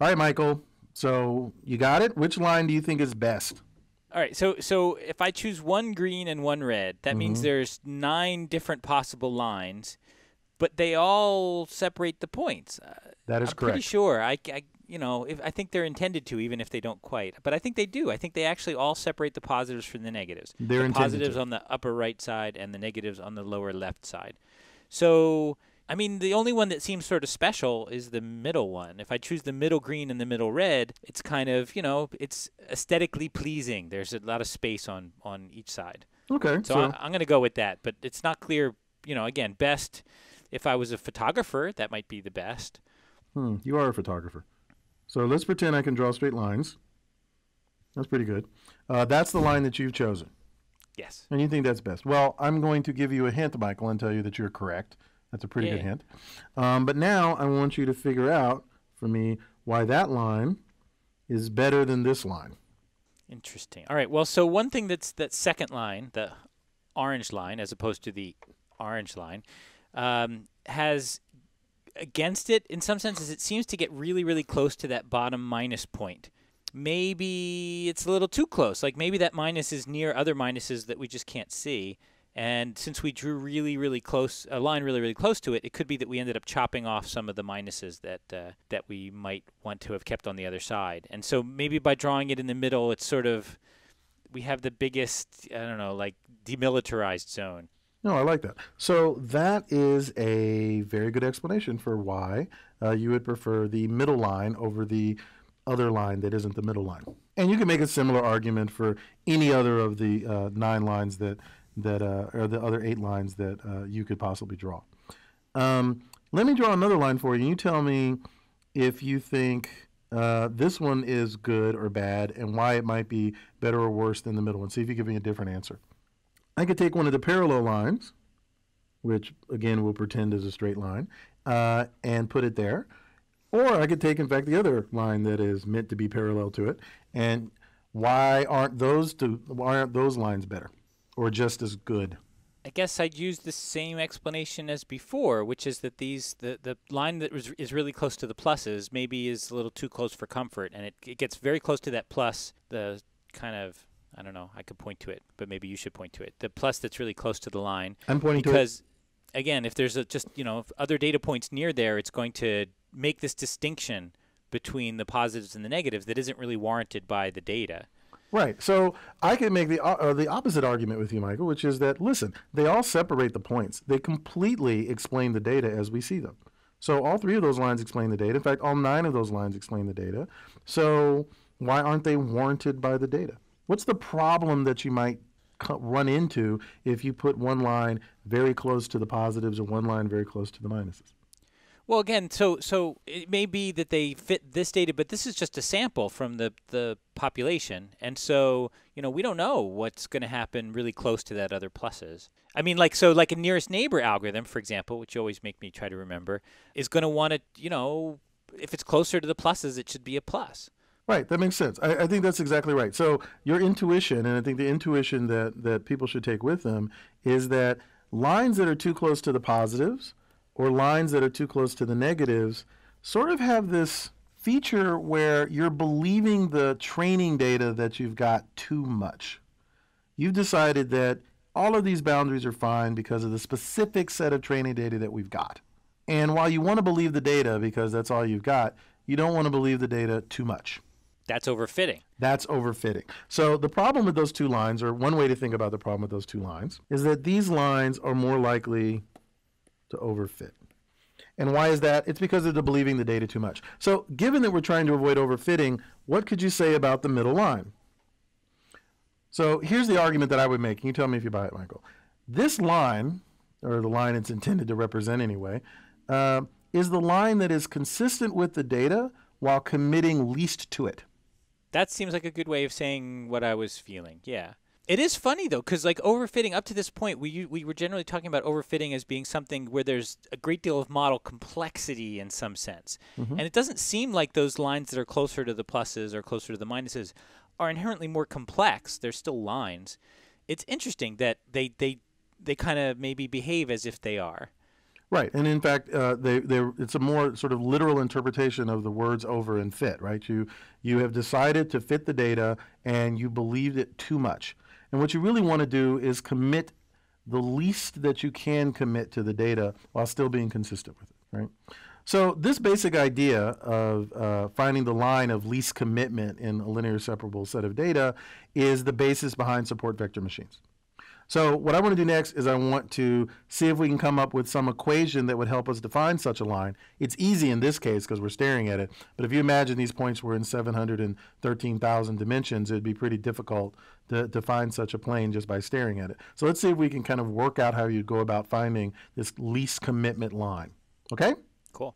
All right, Michael. So you got it. Which line do you think is best? All right, so so if I choose one green and one red, that means Mhm. there's nine different possible lines, but they all separate the points. Uh, That is I'm pretty sure. I, I- you know, if I think they're intended to, even if they don't quite. But I think they do. I think they actually all separate the positives from the negatives. They're the intended positives to. on the upper right side and the negatives on the lower left side. So, I mean, the only one that seems sort of special is the middle one. If I choose the middle green and the middle red, it's kind of, you know, it's aesthetically pleasing. There's a lot of space on on each side. Okay. So, So, I, I'm going to go with that. But it's not clear, you know, again, best. If I was a photographer, that might be the best. hmm, you are a photographer. So let's pretend I can draw straight lines. That's pretty good. Uh, that's the line that you've chosen. Yes. And you think that's best. Well, I'm going to give you a hint, Michael, and tell you that you're correct. That's a pretty good hint. Um, but now I want you to figure out for me why that line is better than this line. Interesting. All right. Well, so one thing that's that second line, the orange line, as opposed to the orange line, um, has against it in some senses. It seems to get really, really close to that bottom minus point. Maybe it's a little too close. Like maybe that minus is near other minuses that we just can't see. And since we drew really, really close a line, really, really close to it, it could be that we ended up chopping off some of the minuses that uh, that we might want to have kept on the other side. And so maybe by drawing it in the middle, it's sort of we have the biggest I don't know, like demilitarized zone. No, I like that. So that is a very good explanation for why uh, you would prefer the middle line over the other line that isn't the middle line. And you can make a similar argument for any other of the uh, nine lines that that uh, or the other eight lines that uh, you could possibly draw. Um, let me draw another line for you. You tell me if you think uh, this one is good or bad, and why it might be better or worse than the middle one. See if you give me a different answer. I could take one of the parallel lines, which again we'll pretend is a straight line, uh, and put it there. Or I could take, in fact, the other line that is meant to be parallel to it. And why aren't those two? Why aren't those lines better, or just as good? I guess I'd use the same explanation as before, which is that these the, the line that was, is really close to the pluses maybe is a little too close for comfort, and it, it gets very close to that plus. The kind of I don't know. I could point to it, but maybe you should point to it. The plus that's really close to the line, I'm pointing to it. because again, if there's a, just you know if other data points near there, it's going to make this distinction between the positives and the negatives that isn't really warranted by the data. Right. So I can make the uh, the opposite argument with you, Michael, which is that listen, they all separate the points. They completely explain the data as we see them. So all three of those lines explain the data. In fact, all nine of those lines explain the data. So why aren't they warranted by the data? What's the problem that you might run into if you put one line very close to the positives or one line very close to the minuses? Well, again, so so it may be that they fit this data, but this is just a sample from the the population, and so you know we don't know what's going to happen really close to that other pluses. I mean, like so, like a nearest neighbor algorithm, for example, which always make me try to remember, is going to want to you know if it's closer to the pluses, it should be a plus. Right, that makes sense. I, I think that's exactly right. So your intuition, and I think the intuition that that people should take with them is that lines that are too close to the positives or lines that are too close to the negatives sort of have this feature where you're believing the training data that you've got too much. You've decided that all of these boundaries are fine because of the specific set of training data that we've got. And while you want to believe the data because that's all you've got, you don't want to believe the data too much. That's overfitting. That's overfitting. So the problem with those two lines, or one way to think about the problem with those two lines, is that these lines are more likely to overfit. And why is that? It's because of the believing the data too much. So given that we're trying to avoid overfitting, what could you say about the middle line? So here's the argument that I would make. Can you tell me if you buy it, Michael? This line, or the line it's intended to represent anyway, uh, is the line that is consistent with the data while committing least to it. That seems like a good way of saying what I was feeling. Yeah. It is funny though, because like overfitting up to this point, we we were generally talking about overfitting as being something where there's a great deal of model complexity in some sense, and it doesn't seem like those lines that are closer to the pluses or closer to the minuses are inherently more complex. They're still lines. It's interesting that they they they kind of maybe behave as if they are. Right, and in fact, uh, they, they, it's a more sort of literal interpretation of the words over and fit, right? You, you have decided to fit the data and you believed it too much. And what you really want to do is commit the least that you can commit to the data while still being consistent with it, right? So this basic idea of uh, finding the line of least commitment in a linear separable set of data is the basis behind support vector machines. So what I want to do next is I want to see if we can come up with some equation that would help us define such a line. It's easy in this case because we're staring at it, but if you imagine these points were in 713,000 dimensions, it'd be pretty difficult to, to find such a plane just by staring at it. So let's see if we can kind of work out how you'd go about finding this least commitment line. Okay? Cool.